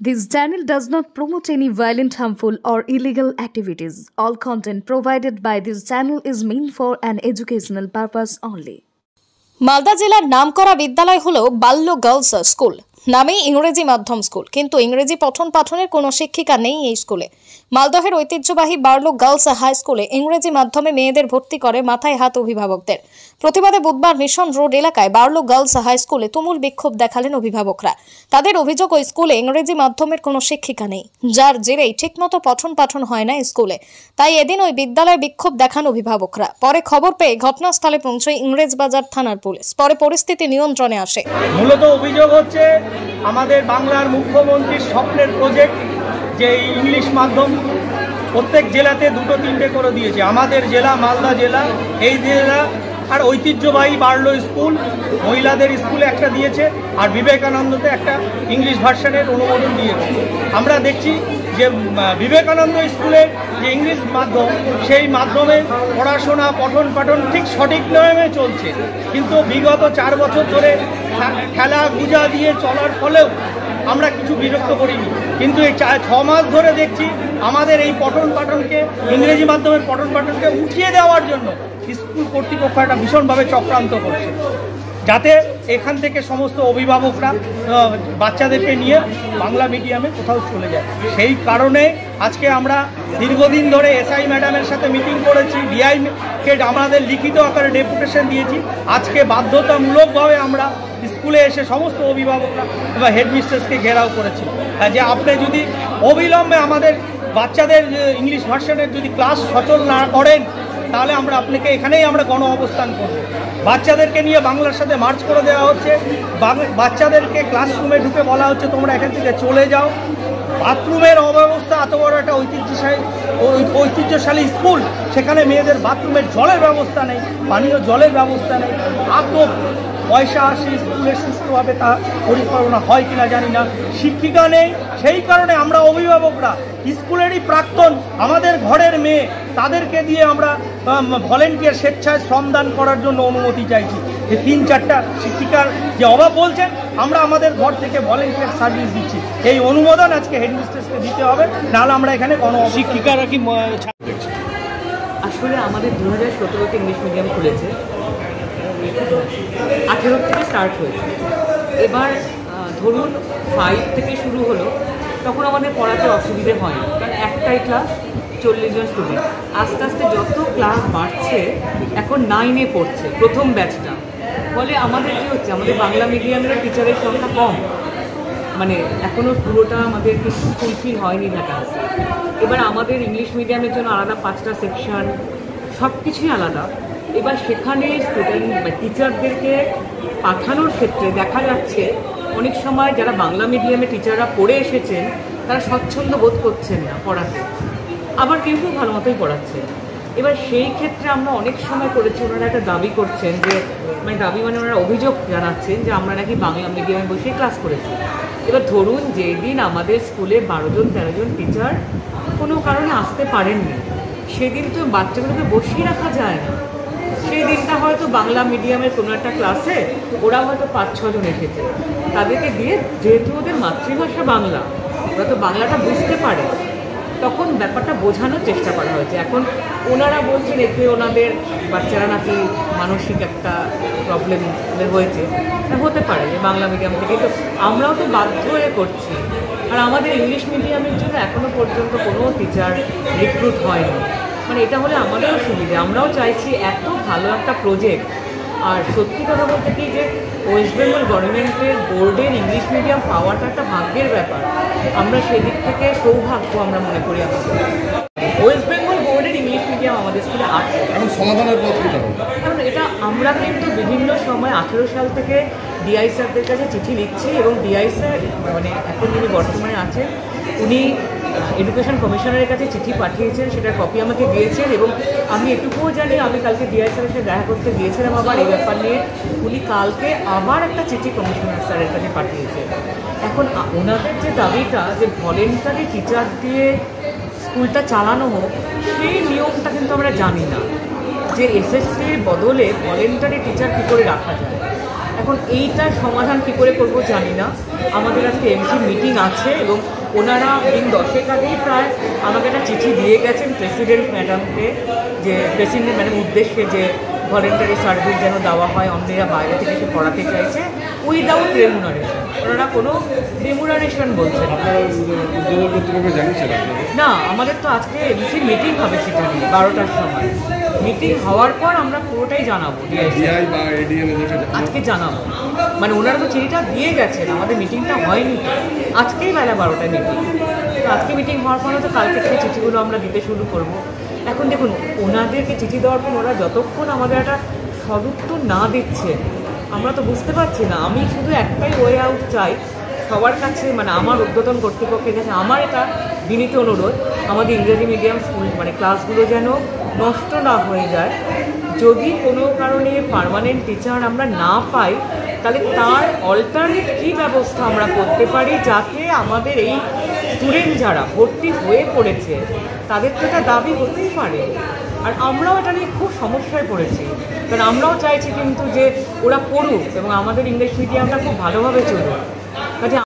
This channel does not promote any violent, harmful, or illegal activities. All content provided by this channel is meant for an educational purpose only. Malda জেলার নামকরা বিদ্যালয় হলো বাল্য girls school নামেই ইংরেজি মাধ্যম school. কিন্তু ইংরেজি পঠন পাঠনের কোনো শিক্ষিকা নেই এই স্কুলে। মালদহের ঐতিহ্যবাহী বার্লো গার্লস হাই স্কুলে ইংরেজি মাধ্যমে মেয়েদের ভর্তি করে মাথায় হাত অভিভাবকদের। প্রতিবাদে বুধবার মিশন রোড এলাকায় বার্লো গার্লস হাই স্কুলে তুমুল বিক্ষোভ দেখালেন অভিভাবকরা। তাদের অভিযোগ, ওই স্কুলে ইংরেজি মাধ্যমের কোনো শিক্ষিকা নেই, যার জেরেই ঠিকমতো পঠন পাঠন হয় না স্কুলে। তাই এদিন ওই বিদ্যালয়ে বিক্ষোভ দেখান অভিভাবকরা। পরে খবর পেয়ে ঘটনাস্থলে পৌঁছয় ইংরেজবাজার থানার পুলিশ। পরে পরিস্থিতি নিয়ন্ত্রণে আসে। মূলত অভিযোগ হচ্ছে আমাদের বাংলার মুখ্যমন্ত্রীর স্বপ্নের প্রজেক্ট যে ইংলিশ মাধ্যম প্রত্যেক জেলাতে দুটো তিনটে করে দিয়েছে। আমাদের জেলা, মালদা জেলা, এই জেলা আর ঐতিহ্যবাহী বার্লো স্কুল, মহিলাদের স্কুলে একটা দিয়েছে আর বিবেকানন্দতে একটা ইংলিশ ভার্সানের অনুমোদন দিয়েছে। আমরা দেখছি যে বিবেকানন্দ স্কুলের যে ইংলিশ মাধ্যম, সেই মাধ্যমে পড়াশোনা, পঠন পাঠন ঠিক সঠিক নিয়মে চলছে। কিন্তু বিগত চার বছর ধরে খেলা গুজা দিয়ে চলার ফলেও আমরা কিছু বিরক্ত করিনি। কিন্তু এই চা- ছ মাস ধরে দেখছি আমাদের এই পঠন পাঠনকে, ইংরেজি মাধ্যমের পঠন পাঠনকে উঠিয়ে দেওয়ার জন্য স্কুল কর্তৃপক্ষ একটা ভীষণভাবে চক্রান্ত করছে। যাতে এখান থেকে সমস্ত অভিভাবকরা বাচ্চাদেরকে নিয়ে বাংলা মিডিয়ামে কোথাও চলে যায়। সেই কারণে আজকে আমরা দীর্ঘদিন ধরে এসআই ম্যাডামের সাথে মিটিং করেছি, ডিআইকে আমাদের লিখিত আকারে ডেপুটেশন দিয়েছি। আজকে বাধ্যতামূলকভাবে আমরা স্কুলে এসে সমস্ত অভিভাবকরা বা হেডমিস্ট্রেসকে ঘেরাও করেছি। যে আপনি যদি অবিলম্বে আমাদের বাচ্চাদের ইংলিশ ভার্সনের যদি ক্লাস সচল না করেন, তাহলে আমরা আপনাকে এখানেই আমরা গণ অবস্থান করব। বাচ্চাদেরকে নিয়ে বাংলার সাথে মার্চ করে দেওয়া হচ্ছে। বাচ্চাদেরকে ক্লাসরুমে ঢুকে বলা হচ্ছে, তোমরা এখান থেকে চলে যাও। বাথরুমের অব্যবস্থা এত বড় একটা ঐতিহ্যশালী ঐতিহ্যশালী স্কুল সেখানে মেয়েদের বাথরুমের জলের ব্যবস্থা নেই, পানীয় জলের ব্যবস্থা নেই। এত পয়সা আসে স্কুলে সুস্থভাবে তা পরিকল্পনা হয় কিনা জানি না। শিক্ষিকা নেই, সেই কারণে আমরা অভিভাবকরা স্কুলেরই প্রাক্তন, আমাদের ঘরের মেয়ে তাদেরকে দিয়ে আমরা ভলেন্টিয়ার স্বেচ্ছায় শ্রমদান করার জন্য অনুমতি চাইছি। যে তিন চারটা শিক্ষিকার যে অভাব বলছেন আমরা আমাদের ঘর থেকে ভলেন্টিয়ার সার্ভিস দিচ্ছি। এই অনুমোদন আজকে হেডমিস্ট্রেসকে দিতে হবে নাহলে আমরা এখানে কোনো শিক্ষিকারা কি আসলে আমাদের দু হাজার সতেরোতে ইংলিশ মিডিয়াম খুলেছে। আঠেরো থেকে স্টার্ট হয়েছে। এবার ধরুন ফাইভ থেকে শুরু হলো তখন আমাদের পড়াতে অসুবিধে হয়নি। কারণ একটাই ক্লাস চল্লিশ জন স্টুডেন্ট আস্তে আস্তে যত ক্লাস বাড়ছে, এখন নাইনে পড়ছে, প্রথম ব্যাচটা ফলে আমাদের কী হচ্ছে, আমাদের বাংলা মিডিয়ামের টিচারের সংখ্যা কম। মানে এখনও পুরোটা আমাদের কিছু ফুলফিল হয়নি ভ্যাকান্সি এবার আমাদের ইংলিশ মিডিয়ামের জন্য আলাদা পাঁচটা সেকশন সব কিছুই আলাদা। এবার সেখানে স্টুডেন্ট বা টিচারদেরকে পাঠানোর ক্ষেত্রে দেখা যাচ্ছে, অনেক সময় যারা বাংলা মিডিয়ামে টিচাররা পড়ে এসেছেন, তারা স্বচ্ছন্দ বোধ করছেন না পড়াতে। আবার কেউ কেউ ভালো মতোই পড়াচ্ছে। এবার সেই ক্ষেত্রে আমরা অনেক সময় করেছি, ওনারা একটা দাবি করছেন যে মানে দাবি মানে ওনারা অভিযোগ জানাচ্ছেন যে আমরা নাকি বাংলা মিডিয়ামে বসে ক্লাস করেছি। এবার ধরুন যেদিন আমাদের স্কুলে বারো জন, তেরো জন টিচার কোনো কারণে আসতে পারেননি, সেদিন তো বাচ্চাগুলোকে বসিয়ে রাখা যায় না। সেই দিনটা হয়তো বাংলা মিডিয়ামের কোনো একটা ক্লাসে ওরা হয়তো পাঁচ ছজন এসেছে। তাদেরকে দিয়ে যেহেতু ওদের মাতৃভাষা বাংলা, ওরা তো বাংলাটা বুঝতে পারে। তখন ব্যাপারটা বোঝানোর চেষ্টা করা হয়েছে। এখন ওনারা বলছেন, এতে ওনাদের বাচ্চারা নাকি মানসিক একটা প্রবলেম হয়েছে। হতে পারে যে বাংলা মিডিয়াম থেকে। তো আমরাও তো বাধ্য হয়ে করছি। আর আমাদের ইংলিশ মিডিয়ামের জন্য এখনও পর্যন্ত কোনো টিচার রিক্রুট হয়নি। মানে এটা হলে আমাদেরও সুবিধা। আমরাও চাইছি এত ভালো একটা প্রজেক্ট আর সত্যি কথা বলতে কি যে ওয়েস্ট বেঙ্গল গভর্নমেন্টের বোর্ডের ইংলিশ মিডিয়াম পাওয়াটা একটা ভাগ্যের ব্যাপার। আমরা সেদিক থেকে সৌভাগ্য আমরা মনে করি আমাদের। ওয়েস্ট বেঙ্গল বোর্ডের ইংলিশ মিডিয়াম আমাদের স্কুলে আছে। এখন সমাধানের পথ কারণ এটা আমরা কিন্তু বিভিন্ন সময় আঠেরো সাল থেকে ডিআই স্যারদের কাছে চিঠি লিখছি এবং ডিআই স্যার মানে এখন যিনি বর্তমানে আছেন উনি এডুকেশন কমিশনারের কাছে চিঠি পাঠিয়েছেন, সেটার কপি আমাকে দিয়েছেন এবং আমি এটুকুও জানি, আমি কালকে ডিআই স্যারের সাথে দেখা করতে গিয়েছিলাম আবার, এই ব্যাপার নিয়ে উনি কালকে আবার একটা চিঠি কমিশনার স্যারের কাছে পাঠিয়েছেন। এখন ওনাদের যে দাবিটা যে ভলেন্টারি টিচার দিয়ে স্কুলটা চালানো হোক, সেই নিয়মটা কিন্তু আমরা জানি না। যে এসএসসির বদলে ভলেন্টারি টিচার কী করে রাখা যায়? এখন এইটার সমাধান কী করে করব জানি না। আমাদের আজকে এমসি মিটিং আছে এবং ওনারা দিন দশেক আগেই প্রায় আমাকে একটা চিঠি দিয়ে গেছেন প্রেসিডেন্ট ম্যাডামকে, যে প্রেসিডেন্ট ম্যাডাম উদ্দেশ্যে যে ভলেন্টারি সার্ভিস যেন দেওয়া হয় অন্যেরা বাইরে থেকে এসে পড়াতে চাইছে। উইদাউট রেমুনারেশন ওনারা কোনো রেমুনারেশন বলছেন না। আমাদের তো আজকে এমসি মিটিং হবে সেটা নিয়ে বারোটার সময়। মিটিং হওয়ার পর আমরা পুরোটাই জানাব ডিআইসি ডিআই বা এডিএম এদেরকে আজকে জানাব। মানে ওনারা তো চিঠিটা দিয়ে গেছেন আমাদের মিটিংটা হয়নি। আজকেই বেলা বারোটায় মিটিং তো আজকে মিটিং হওয়ার পরে তো কালকে থেকে চিঠিগুলো আমরা দিতে শুরু করব। এখন দেখুন ওনাদেরকে চিঠি দেওয়ার পর ওরা যতক্ষণ আমাদের একটা সদুত্তর না দিচ্ছে আমরা তো বুঝতে পারছি না। আমি শুধু একটাই ওয়ে আউট চাই সবার কাছে মানে আমার উদ্বোধন কর্তৃপক্ষের কাছে। আমার এটা বিনীত অনুরোধ, আমাদের ইংরেজি মিডিয়াম স্কুল মানে ক্লাসগুলো যেন নষ্ট না হয়ে যায়। যদি কোনো কারণে পার্মানেন্ট টিচার আমরা না পাই, তাহলে তার অল্টারনেট কী ব্যবস্থা আমরা করতে পারি যাতে আমাদের এই স্টুডেন্ট যারা ভর্তি হয়ে পড়েছে, তাদের তো এটা দাবি হতেই পারে। আর আমরাও এটা নিয়ে খুব সমস্যায় পড়েছি। কারণ আমরাও চাইছি কিন্তু যে ওরা পড়ুক এবং আমাদের ইংলিশ মিডিয়ামটা খুব ভালোভাবে চলুক।